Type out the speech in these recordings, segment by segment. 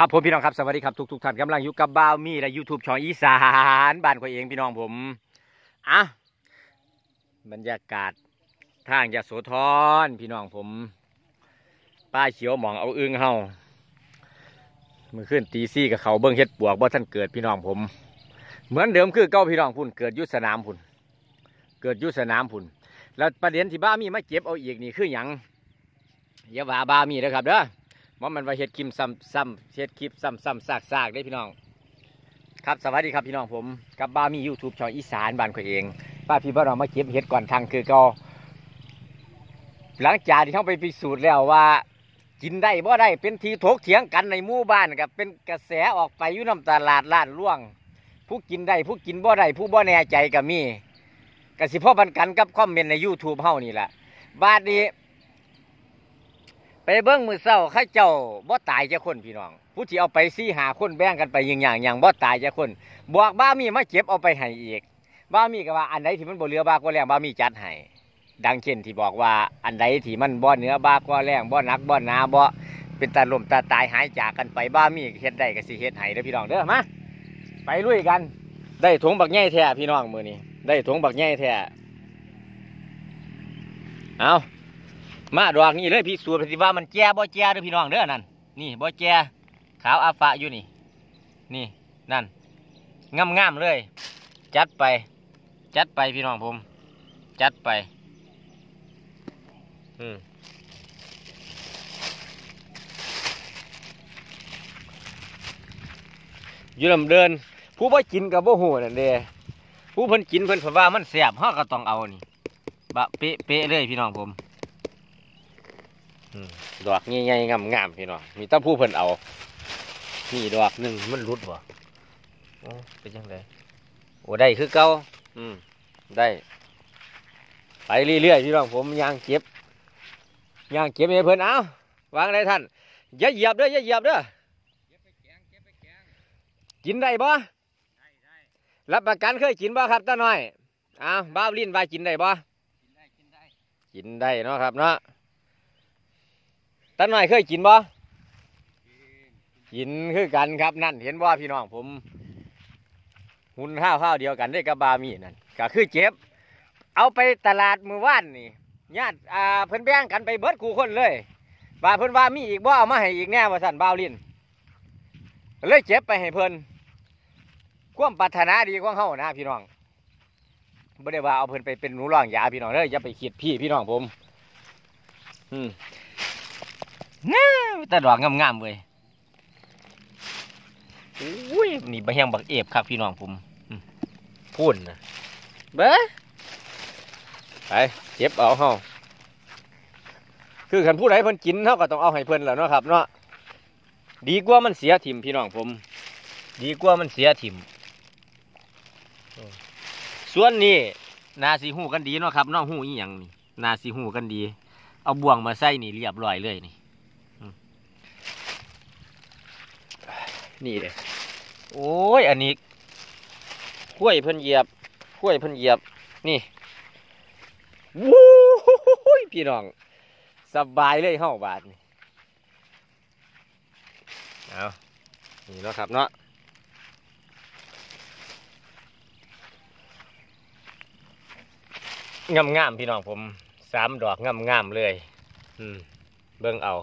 ครับผมพี่น้องครับสวัสดีครับทุกทุกๆท่านกำลังอยู่กับบ่าวมีและยูทูบช่องอีสานบ้านขอยเองพี่น้องผมอะบรรยากาศทางยะโสธรพี่น้องผม ป้าเขียวหมองเอาอึ้งเฮามื่อคืนตีซี่กับเขาเบิ้งเฮ็ดปวกบ่ท่านเกิดพี่น้องผม เหมือนเดิมคือเก้าพี่น้องพุ่นเกิดยุสนามพุ่นเกิดยุสนามพุ่นแล้วประเด็นที่บ้ามีมาเก็บเอาอีกนี่คือหยังอย่าว่าบ้ามีนะครับเด้อ ว่ามันว่าเฮ็ดคลิปซ้ำซ้ำเฮ็ดคลิปซ้ำซ้ำซากซากได้พี่น้อง ครับสวัสดีครับพี่น้องผมกับบ้ามียูทูบช่องอีสานบ้านข่อยเองป้าพี่บ้านเรามาเก็บเฮ็ดก่อนทางคือก็หลังจากที่เขาไปพิสูจน์แล้วว่า กินได้บ่ได้เป็นทีถกเถียงกันในหมู่บ้านครับเป็นกระแสออกไปยู่น้ำตลาดล้านล่วง ผู้กินได้ผู้กินบ่ได้ผู้บ่แน่ใจก็มีกสิพ่อบันกันกับคอมเมนต์ใน YouTube เฮานี่แหละบาดนี้ ไปเบิ้งมือเศร้าข้าเจ้าบ่ตายจะคนพี่น้อง ผู้ที่เอาไปซี่หาคนแบ่งกันไปยิงอย่างอย่างบ่ตายจะคนบอกบ้ามีมาเก็บเอาไปให้อีกบ้ามีก็ว่าอันใดที่มันบ่เหลือบากว่าแรงบ้ามีจัดให้ดังเช่นที่บอกว่าอันใดที่มันบ่เนื้อบากว่าแรงบ่หนักบ่หนาบ่เป็นตาลมตาตายหายจากกันไปบ้ามีเฮ็ดได้ก็สิเฮ็ดให้เด้อพี่น้องเด้อมาไปลุยกัน ได้ถุงบักใหญ่แท้พี่น้องมือนี้ได้ถุงบักใหญ่แท้เอา มาดอกนี่เลยพี่สูตรสิว่ามันแก่บ่แก่เด้อพี่น้องเด้อนั่นนี่บ่แก่ขาวอาฟะอยู่นี่ นี่นั่นงามงามๆเลย จัดไป จัดไปพี่น้องผม จัดไป อืมอยู่ลำเดิน ผู้บ่กินกับบ่หูนั่นเด้ผู้เพิ่นกินเพิ่นเพิ่นว่ามันแซ่บเฮาก็ต้องเอานี่บะเป๊ะเป๊ะเลยพี่น้องผม ดอกใหญ่ๆงามๆพี่น้องมีตั้ผู้เพิ่นเอานี่ดอกหนึ่งมันรุดบ่โอ้เป็นยังไงโอ้ได้คือเก่าอืมได้ ไปเรื่อยๆพี่น้องผมยางเก็บยางเก็บให้เพิ่นเอาวางได้ท่านอย่าเหยียบเด้ออย่าเหยียบเด้อกินได้บ่รับประกันเคยกินบ่ครับตาหน่อยอ้าวบ้าวลิ้นว่ากินได้บ่กินได้เนาะครับเนาะ ตาหน่อยเคยกินบ่กินคือกันครับนั่นเห็นว่าพี่น้องผมหุ่นข้าวข้าวเดียวกันได้กับบามีนั่นก็คือเจ็บ เอาไปตลาดมือว่านนี่ญาติอ่าเพิ่นแบ่งกันไปเบิดกูคนเลยบาเพิ่นว่ามีอีกบ่เอามาให้อีกแน่ว่าสั่นบ่าวลินเลยเจ็บไปให้เพิ่นความปรารถนาดีของเฮานะพี่น้องบ่ได้ว่าเอาเพิ่นไปเป็นหนูร่องยาพี่น้องเด้ออย่าไปคิดพี่พี่น้องผม อืม ง้าวแต่ดอกงามๆเว้ยอุ้ยนี่ใบแห้งบักเอฟครับพี่น้องผมอืมพูนนะเบ้ไปเก็บเอาเฮาคือขันผู้ใดเพิ่นกินเฮาก็ต้องเอาให้เพิ่นแล้วเนาะครับเนาะดีกว่ามันเสียถิ่มพี่น้องผม ดีกว่ามันเสียถิ่มส่วนนี้นาสีหูกันดีเนาะครับน้องหูอีหยังนี่นาสีหูกันดี เอาบ่วงมาใส่นี่เรียบร้อยเลยนี่ นี่เลยโอ้ย อันนี้ข้วยเพิ่นเหยียบข้วยเพิ่นเหยียบ นี่วู้ยพี่น้อง สบายเลยเฮ้าบาทนี่เอานี่เนาะครับเนาะงามๆพี่น้องผมสามดอกงามๆเลย อืม เบิ่งเอา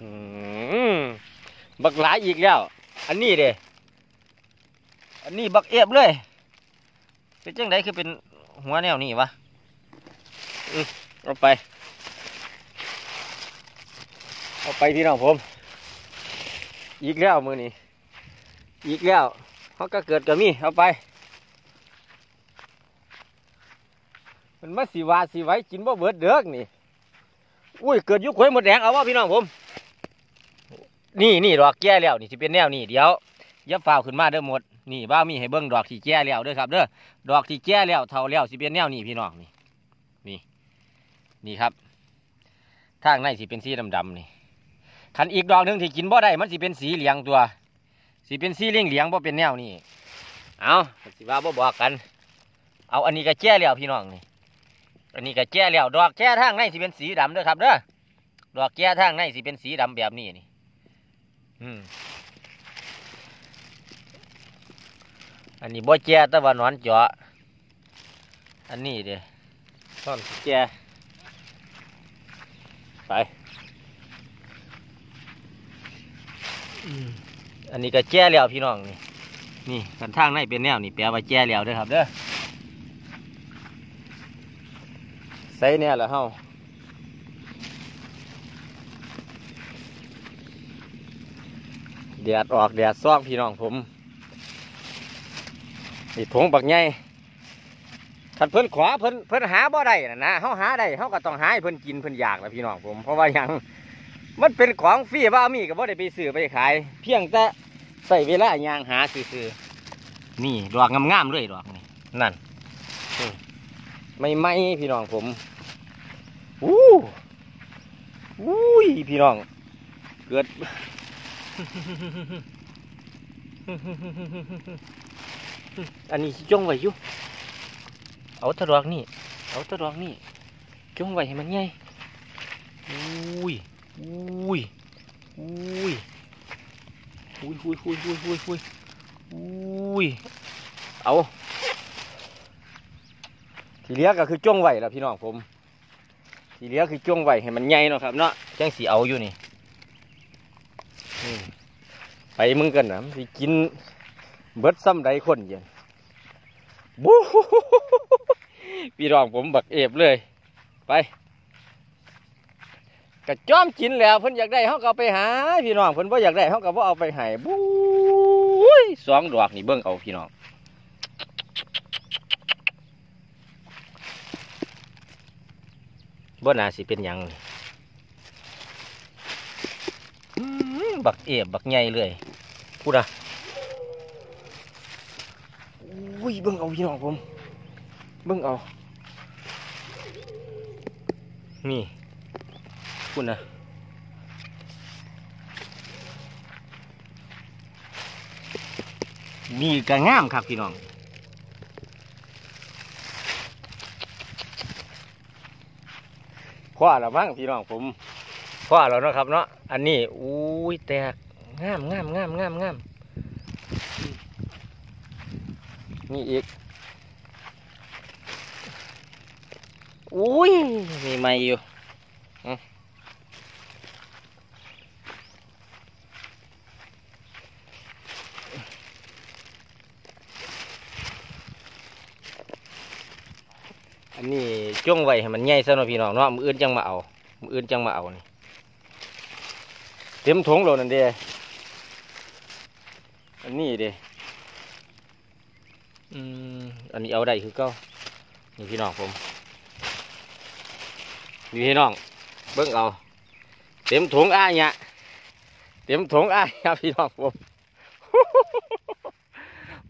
อืม บักหลายอีกแล้ว อันนี้เด้อันนี้บักเอฟเลย เป็นจังไดคือเป็นหัวแนวนี้วะอืมเอาไป เอาไปพี่น้องผม อีกแล้วมือนี้ อีกแล้วเขาก็เกิดกับมีเอาไป มันมาสีวาสีไว้กินบ่เบิดเด้อกนี่ อุ้ย เกิดยุคหวยหมดแดงเอาว่าพี่น้องผม นี่นี่ดอกแก่แล้วนี่สิเป็นแนวนี่เดี๋ยวย่าฝ่าวขึ้นมาเด้อหมดนี่บ้ามีให้เบิ้งดอกที่แก่แล้วเด้อครับเด้อดอกที่แก่แล้วเท่าแล้วสิเป็นแนวนี่พี่น้องนี่นี่นี่ครับทางในสิเป็นสีดำๆนี่ขันอีกดอกหนึ่งที่กินบ่ได้มันสิเป็นสีเหลืองตัวสิเป็นสีเหลืองเหลืองบ่เป็นแนวนี่เอาสิว่าบ่บอกกัน เอาอันนี้ก็แจ้แล้วพี่น้องนี่อันนี้ก็แจ้แล้วดอกแจ้ทางในสิเป็นสีดำเด้อครับเด้อดอกแจ้ทางในสิเป็นสีดำแบบนี้นี่ อืมอันนี้บ่แจ้แต่ว่าหนอนเจาะอันนี้เด้ต้นแจ้ไปอืมอันนี้ก็แจ้แล้วพี่น้องนี่นี่กันทางในเป็นแนวนี่แปลว่าแจ้แล้วเด้อครับเด้อใส่เนี่ยแหละเฮา แดดออกแดดซ่องพี่น้องผมนี่ถงบักใหญ่คันเพิ่นขวาเพิ่นเพิ่นหาบ่ได้นะนะเฮาหาได้เฮาก็ต้องหาให้เพิ่นกินเพิ่นอยากนะพี่น้องผม เพราะว่ายังมันเป็นของฟรีว่ามีก็บ่ได้ไปซื้อไปขาย เพียงแต่ใส่เวลายางหาซื้อๆนี่ดอกงามๆเลยดอกนี่นั่นไม่ไหมพี่น้องผมอู้อุ้ยพี่น้อง เกิด อันนี้จ้องไว้อยู่ เอาตะดอกนี่ เอาตะดอกนี่จ้องไว้ให้มันใหญ่อุ้ยอุ้ยอุ้ยอุ้ยอุ้ยอุ้ยอุ้ยอุ้ยอุ้ยอุ้ยเอาทีเลี้ยก็คือจ้วงไหวแล้วพี่น้องผม ทีเลี้ยคือจ้วงไหวให้มันใหญ่เนาะครับเนาะแจังสีเอาอยู่นี่ ไปมึงกันนะมันสิกินเบิดซ้ำใดคนเย็นบู๊พี่น้องผมบักเอฟเลย ไปกระจอมกินแล้วเพิ่นอยากได้เขาก็ไปหา พี่น้องเพิ่นบ่อยากได้เขาก็บ่เอาไปให้บู๊ยสองดอกนี่เบิ่งเอาพี่น้องบ่น่าสิเป็นยังนี่ บักเอบบักใหญ่เลยพูดอะอุ้ยเบิ่งเอาพี่น้องผม เบิ่งเอา นี่พูดนะนี่ก็งามครับพี่น้องพ่อแล้วมั้งพี่น้องผม พ่อแล้วเนาะครับเนาะอันนี้อุ้ยแตกงามงามงามงามงามนี่อีกอุ้ยมีไม่อยู่อันนี้จ้วงไว้ให้มันใหญ่ซะเนาะพี่น้องเนาะมืออื่นจังมาเอามืออื่นจังมาเอานี่ ต็มถุงแล้วนั่นเด้อันนี้เดอืมอันนี้เอาได้คือเก็นี่พี่น้องผมนี่พี่น้องเบิ่งเอาเต็มถุงอ้ายเนี่ยเต็มถุงอ้ายครับพี่น้องผม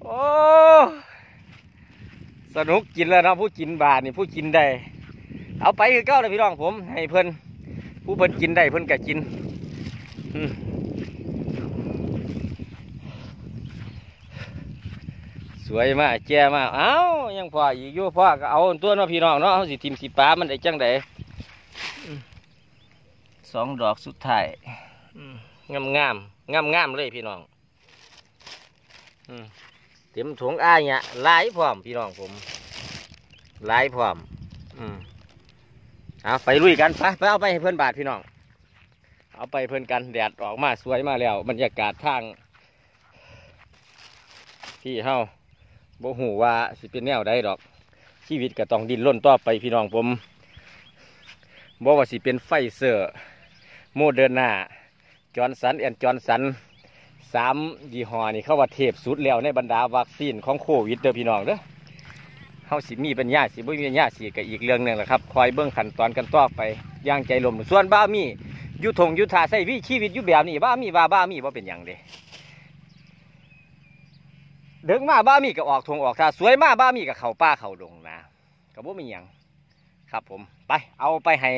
โอ้สนุกกินแล้วนะผู้กินบาทนี่ผู้กินได้ เอาไปคือเก้าเลยพี่น้องผม ให้เพิ่อนผู้เพิ่อนกินได้เพิ่อนก็กิน สวยมากแจ่มากเอ้ายังพออีกอยู่พ่อก็เอาตัวเนาะพี่น้องเนาะเอาสิทิมสิปลามันได้จังไดอืมสองดอกสุดท้ายงามงามงามงามๆเลยพี่น้องอืมเต็มถุงอ้ายเนี่ยหลายพร้อมพี่น้องผมหลายพร้อม อืมเอาไปลุยกันไปไปเอาไปให้เพื่อนบาทพี่น้อง เอาไปเพื่อนกันแดดออกมาสวยมาแล้ว บรรยากาศทาง ที่เฮาบ่หูว่าสิเป็นแนวใดดอก ชีวิตก็ต้องดิ้นรนต่อไปพี่น้องผมบ่ว่าสิเป็นไฟเซอร์โมเดอร์นาจอร์นสันแอนจอร์นสันสามยี่ห้อนี่เขาว่าเทพสุดแล้วในบรรดาวัคซีนของโควิดเด้อพี่น้องเด้อเฮาสิมีปัญญาสิบ่มีปัญญาสิก็อีกเรื่องหนึ่งแหละครับ คอยเบิ่งขั้นตอนกันต่อไปย่างใจลมส่วนบ้ามีอ ยู่ทงยู่ทาใส่วิชีวิตยู่แบบนี้บ้ามีว่าบ้ามีบ่าเป็นหยังเด้เดึงมาบ้ามีก็ออกทงออกทาสวยมากบ้ามีก็เขาป่าเขาดงนะก็บ่มีหยังครับผมไปเอาไปให้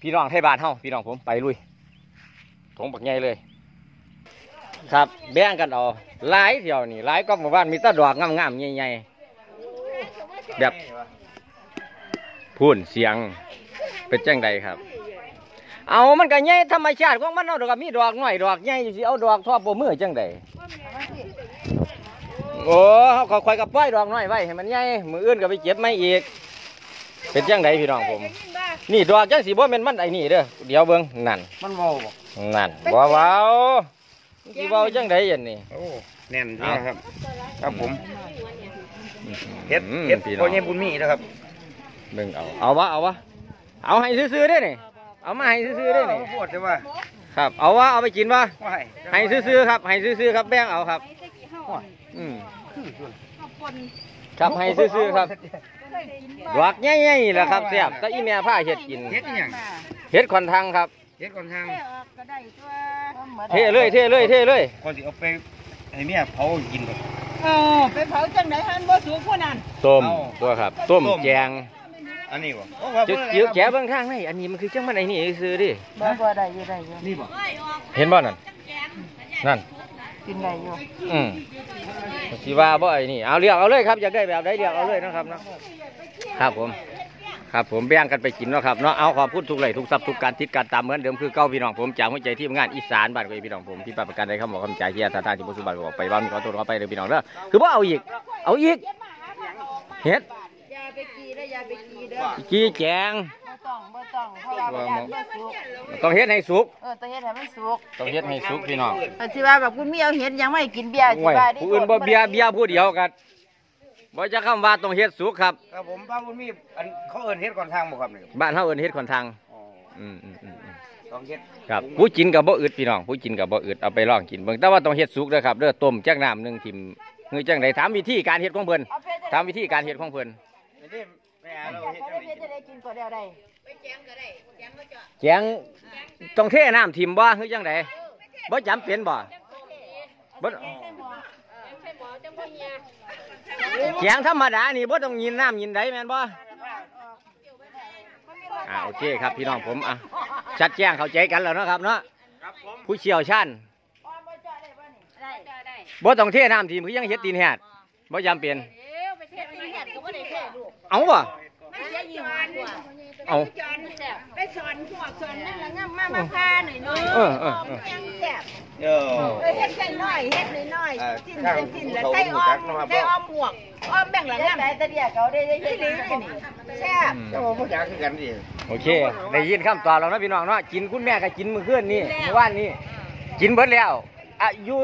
พี่น้องไทยบ้านเฮาพี่น้องผมไปลุยถงปักใหญ่เลย ครับแบ่งกันเอาหลายเที่ยวนี่หลายก็หมู่บ้านมีตะดอกงามๆใหญ่ๆแบบพูนเสียงเป็นแจังใดครับ เอามันก็ใหญ่ธรรมชาติของมันเอาดอกก็มีดอกหน่อยดอกใหญ่สิเอาดอกทอปมือจังใดโอ้เขาค่อยๆกับป้อยดอกน้อยไว้ให้มันใหญ่มืออื่นก็ไปเก็บไม่อีก เป็นจังใดพี่น้องผม นี่ดอกจังสีบ่แม่นมันไอ้นี่เด้อเดี๋ยวเบิ่งนั่นมันเว้าบ่นั่นบ่เว้าสิเว้าจังใดยันนี่โอ้แน่นจริงนะครับ ครับผมเฮ็เฮ็ดดเฮ็เฮ็ดดพี่น้พ่อองใหญ่บุญมีนะครับเบิ่งเอาเอาวะเอาวะเอาให้ซื่อๆเด้อนี่ เอามาให้ซื่อๆเด้อนี่พูดแต่ว่าครับ เอาวะเอาไปกินวะว่าให้ให้ซื่อๆครับให้ซื่อๆครับแบ่งเอาครับอืมครับให้ซื่อๆครับดอกใหญ่ๆแหละครับแซ่บแต่อีแม่พาเฮ็ดกินเฮ็ดอีหยังเฮ็ดคอนทางครับเฮ็ดก่อนทางเทเลยเทเลยเทเลยก่อนสิเอาไปให้เมียเผากินก่อน เออไปเผาจังไหนฮันบ่สูงผู้นั้นต้มเอาตัวครับ ต้มต้มแกง อันนี้บ่โอ้ว่าเจียวเจียวแกะเบางทางนี่อันนี้มันคือจังมันไอ้นี่ซื้อดิบ่บ่ได้อยู่ได้อยู่นี่บ่เห็นบ่นั่นนั่นกินได้อยู่อืมสิว่าบ่ไอ้นี่เอาเรียกเอาเลยครับอยากได้แบบใดเรียกเอาเลยนะครับเนาะครับผม ครับผมแบ่งกันไปกินเนาะครับเนาะเอาขอบคุณทุกเลยทุกทรัพย์ทุกการทิศการตามเหมือนเดิมคือเก้าพี่น้องผมจากหัวใจที่ทำงานอีสานบ้านก็พี่น้องผมที่ประกันได้คำบอกคำจ่ายที่อาตาที่บุษบาบอกไปบ้านขอตัวขอไปเลยพี่น้องเด้อคือว่าเอาอีก เอาอีกเฮ็ด อย่าไปกีได้อย่าไป กีเด้อกี้แจงบ่ต้องบ่ต้องเพราะว่าบ่ได้บ่สุกต้องเฮ็ดให้สุกเออต้องเฮ็ดให้มันสุกต้องเฮ็ดให้สุกพี่น้องเออสิว่าแบบคุณมีเอาเห็ดยังไม่กินเบียร์สิโอ้ยว่าดิผู้อื่นบ่เบียร์เบียร์ผู้เดียวกันบ่จะคำว่าต้องเฮ็ดสุกครับครับผมบ้านบุญมีอันเขาเอิ้นเฮ็ดก่อนทางบ่ครับนี่บ้านเฮาเอิ้นเฮ็ดคนทางอ๋ออืมอืมอืมอืมต้องเฮ็ดครับผู้กินกับบ่อึดพี่น้องผู้กินกับบ่อึดเอาไปลองกินเบิ่งแต่ว่าต้องเฮ็ดสุกเด้อครับเด้อต้มจักน้ำหนึงทิ่มคือจังไดถามวิธีการเฮ็ดของเพิ่นเอาเพชรถามวิธีการเฮ็ดของเพิ่น นี่แม่เราเฮ็ดจังเพชรจะได้กินก็ได้ได้แกงต้องเทน้ำทิ่มบ่คือจังไดบ่จำเป็นบ่บ่แกงธรรมดานี่บ่ต้องยินน้ำยินใดแม่นบ่อ่าโอเคครับพี่น้องผมอะชัดแจ้งเข้าใจกันแล้วเนาะครับเนาะครับผมผู้เชี่ยวชาญบ่ต้องเทน้ำทิ่มคือยังเฮ็ดตีนแฮดบ่จำเป็น เอาบ่ไม่ใช่ยี่ห้อตัว เอาไปสอนพวกสอนนั่นละงามมามาพาหน่อยหน่อยเออเออเออยังแซ่บเออเออเฮ็ดแค่น้อยเฮ็ดน้อยเอ่อๆสิ้นข้างสิ้นแล้วเขาใส่อ้อมรู้จักนะครับใส่อ้อมหมวกอ้อมแบ่งหลังงามแต่ตะเดียเขาได้ได้เฮ็ดนี่แซ่บเจ้าบ่อยากคือกันดิโอเคได้ยินคำตอบแล้วนะพี่น้องเนาะกินคุณแม่ก็กินมื้อคืนนี่เมื่อวานนี้กินเบิดแล้วอายุ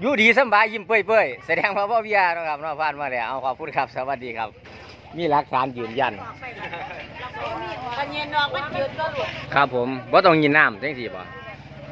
อยู่ดีสำบายยิ้มเปื่อยๆแสดงว่าบ่เบียเนาะครับเนาะผ่านมาแล้วเอาขอบคุณครับ สวัสดีครับ มีหลักฐานยืนยันอันเย็นนอกมันยืนก็หลุดครับผมบ่ต้องยินน้ำจังซี่บ่